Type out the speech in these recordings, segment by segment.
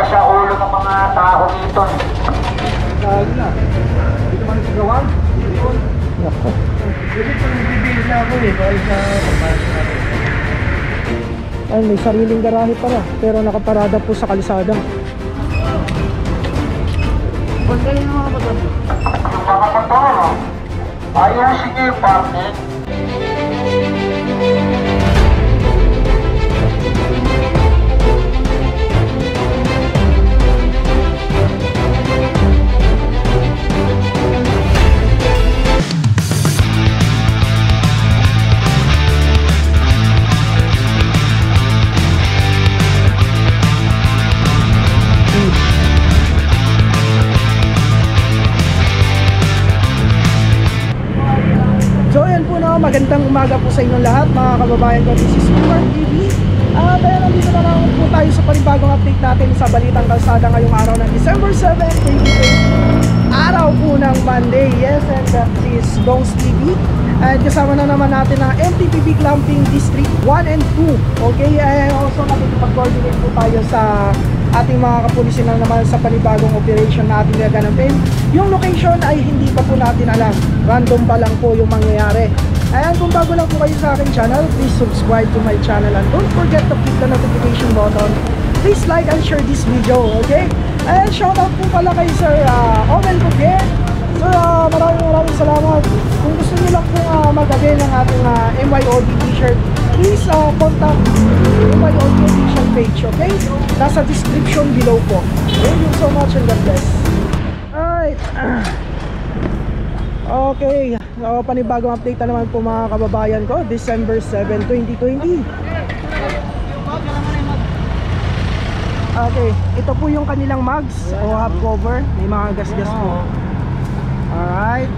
matitigas sa ulo ng mga tao dito. Lalo na. Dito man sa gawan. Dito. Nako. Dito pa bibili na ako eh. Dahil sa pagpasok natin. Ay, may sariling garahe pala. Pero nakaparada po sa kalsada. Mga bato. Yung mga motor, ayusin niyo yung magandang umaga po sa inyong lahat mga kababayan ko. This is Kumar TV. At ayan, nandito na naman po tayo sa panibagong update natin sa Balitang Kalsada ngayong araw ng December 7, 2020. Araw po ng Monday, yes, and that is Dongs TV. At kasama na naman natin ang MTPB Clamping District 1 and 2. Okay, and also nakikipag-coordinate po tayo sa ating mga kapulisin na naman sa panibagong operation na ating gaganapin. Yung location ay hindi pa po natin alam. Random pa lang po yung mangyayari. And kung bago lang po kayo sa aking channel, please subscribe to my channel and don't forget to click the notification button. Please like and share this video, okay? And shoutout po pala kay Sir uh, Owen Gutierrez. Sir, ah, maraming maraming salamat. Kung gusto niyo lang po uh, mag-avail ng ating uh, MYOD t-shirt, please uh, contact MYOD official page, okay? Nasa description below po. Thank you so much and God bless. Alright. Okay, so, panibagong update na naman po mga kababayan ko, December 7, 2020. Okay, ito po yung kanilang mugs o half cover, may mga gas-gas po. Alright,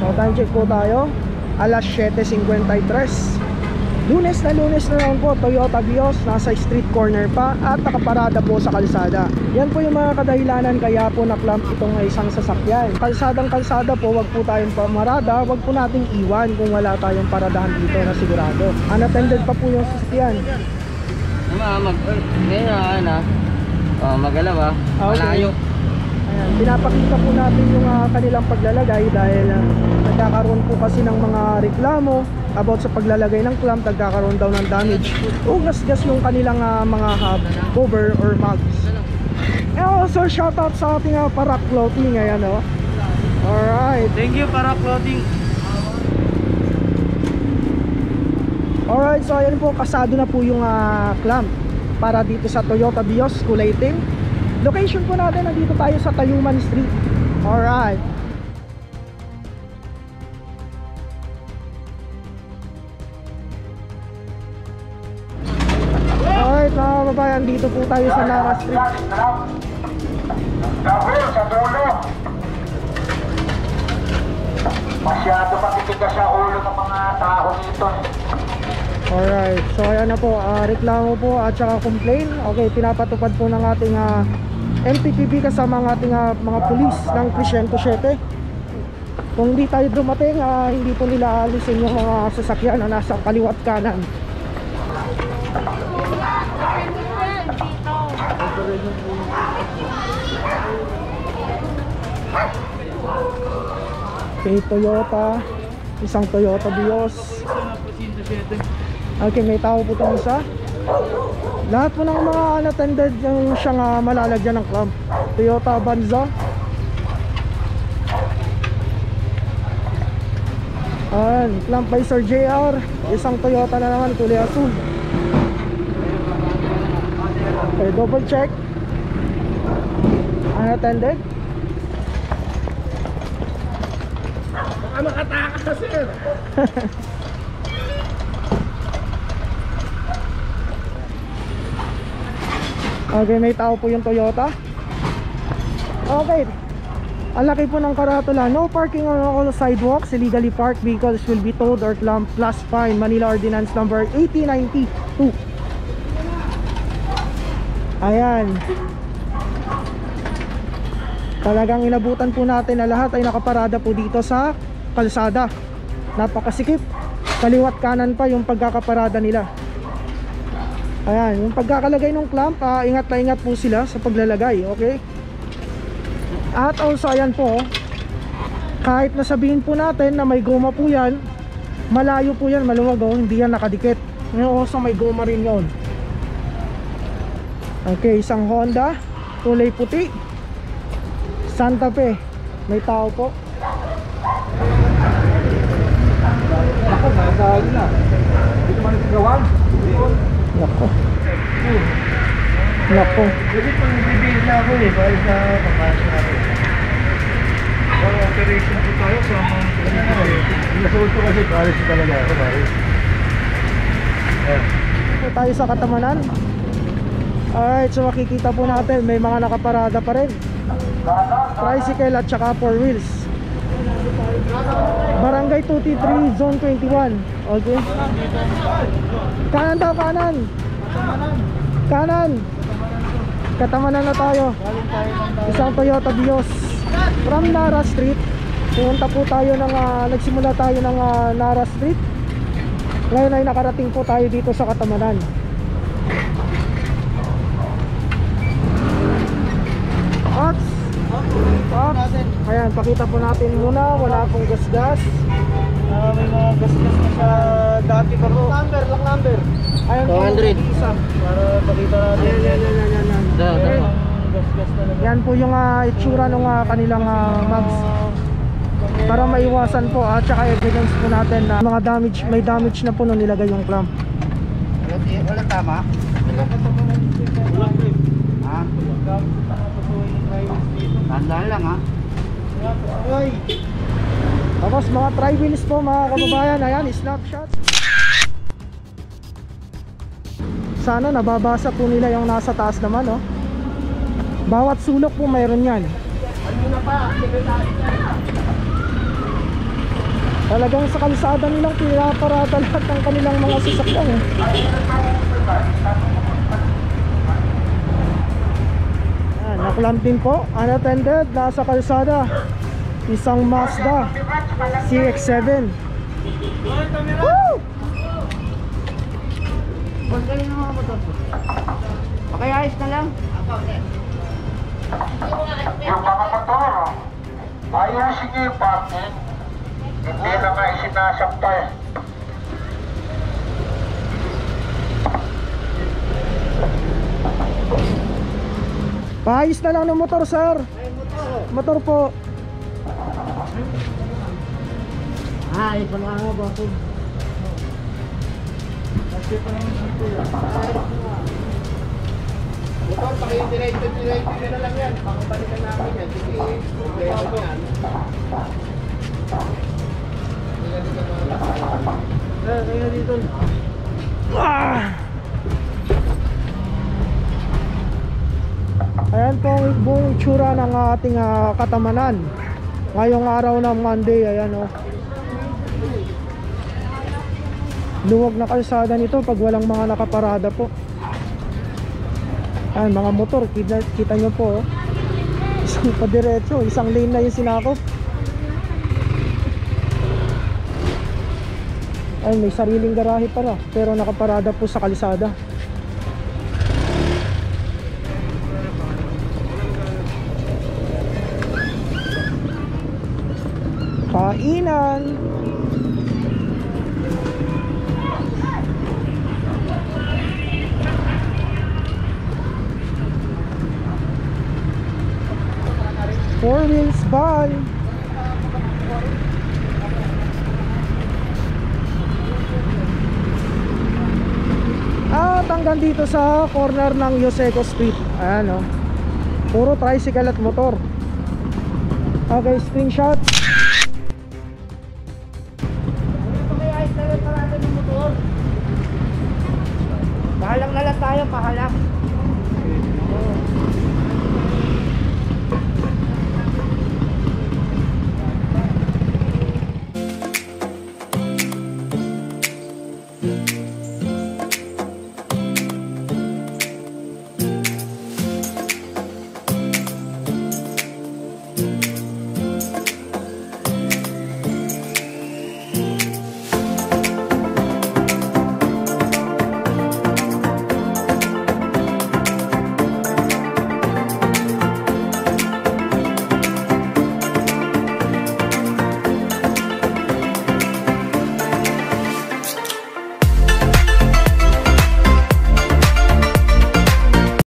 so time check po tayo, alas 7.53. Lunes na lunes na naman po, Toyota Vios, nasa street corner pa at nakaparada po sa kalsada. Yan po yung mga kadahilanan kaya po na-clamp itong isang sasakyan. Kalsadang kalsada po, wag po tayong pamarada, wag po nating iwan kung wala tayong paradahan dito na sigurado. Unattended pa po yung sasakyan. Ano mag... Ngayon na, ano Oh, magalaw ah. Ah, okay. Malayo. Ayan, pinapakita po natin yung ah, kanilang paglalagay dahil ah, nagkakaroon po kasi ng mga reklamo about sa paglalagay ng clamp, nagkakaroon daw ng damage o gas-gas yung kanilang ah, mga hub, cover or mugs. And also shoutout sa ating uh, parak clothing ayan oh. Alright. Thank you para clothing. Alright, so ayan po, kasado na po yung ah, clamp para dito sa Toyota Vios, kulay itim. Location po natin, nandito tayo sa Tayuman Street. Alright. Alright mga kababayan, dito po tayo sa Nara Street. Sa dulo. Masyado matitigas sa ulo ng mga tao dito. Alright, so ayan na po, ah, reklamo po at saka complain. Okay, pinapatupad po ng ating ah, MTPB kasama ng ating ah, mga pulis ng Crescento 7. Kung hindi tayo dumating, ah, hindi po nila alisin yung mga sasakyan na nasa kaliwat kanan. Okay, Toyota, isang Toyota Vios. Okay, may tao po itong isa. Lahat po ng mga unattended yung siyang uh, malalagyan ng clamp. Toyota Banza. Ayan, clamp by Sir JR. Isang Toyota na naman, kulay asul. Okay, double check. Unattended. Baka makatakas sir. Okay, may tao po yung Toyota. Okay. Ang laki po ng karatula. No parking on all sidewalks. Illegally parked vehicles will be towed or clamped plus fine. Manila Ordinance number 8092. Ayan. Talagang inabutan po natin na lahat ay nakaparada po dito sa kalsada. Napakasikip. Kaliwat kanan pa yung pagkakaparada nila. Ayan, yung pagkakalagay ng clamp, ah, ingat na ingat po sila sa paglalagay, okay? At also, ayan po, kahit nasabihin po natin na may goma po yan, malayo po yan, maluwag oh, hindi yan nakadikit. Ngayon also may goma rin yon. Okay, isang Honda, kulay puti. Santa Fe, may tao po. Ako, nakakali na. Ko man gawan. Nako. Nako. Kasi pang bibigyan na ako eh, para sa papasok natin. Para operation po tayo sa mga Nasuot ko kasi pares talaga ako, pares. Eh. Po tayo sa Katamanan. Alright, so makikita po natin may mga nakaparada pa rin. Tricycle at saka four wheels. Barangay 233, Zone 21. Okay. Kanan daw, kanan. Kanan. Katamanan na tayo. Isang Toyota Vios. From Nara Street. Pumunta po tayo ng, ah, nagsimula tayo ng ah, Nara Street. Ngayon ay nakarating po tayo dito sa Katamanan. Ox! Ox! Ayan, pakita po natin muna. Wala pong gas-gas. Ah, may mga gas-gas na sa dati pa po. Number, lang number. Ayan po, 200. isa. Para pakita natin. Ayan, yan, yan, yan, yan, yan. Da, da. Ayan. Gas-gas. Yan po yung ah, itsura ng ah, kanilang ah, mags. Para maiwasan po at saka evidence po natin na mga damage, may damage na po nung nilagay yung clamp. Wala tama. Ha? Tandaan lang ha. Ay! Tapos mga tri-wheels po mga kababayan, ayan, snapshot. Sana nababasa po nila yung nasa taas naman, oh. Bawat sulok po mayroon yan. Talagang sa kalsada nilang pinaparada lahat ng kanilang mga sasakyan, eh. Ayan, naklamp din po, unattended, nasa kalsada. Isang Mazda CX-7 Woo! Huwag kayo ng mga motor. Okay, ayos na lang. Yung mga motor, ayusin niyo yung parking. Hindi na nga isinasampay. Paayos na lang ng motor, sir. Motor po. Ay, pa nga nga ba ito? Motor, pakidiretso-diretso nyo na lang yan. Pakabalikan namin yan. Sige, problema yan. Kaya dito. Ah! Ayan po ang buong itsura ng ating ah, katamanan. Ngayong araw ng Monday, ayan o. Luwag na kalsada nito pag walang mga nakaparada po. Ayan, mga motor, kita, kita nyo po. oh. Isang padiretso, isang lane na yung sinakop. Ay, may sariling garahe pala, pero nakaparada po sa kalsada. Kainan. Four wheels van. At hanggang dito sa corner ng Yoseco Street. Ayan o. Puro tricycle at motor. Okay, screenshot.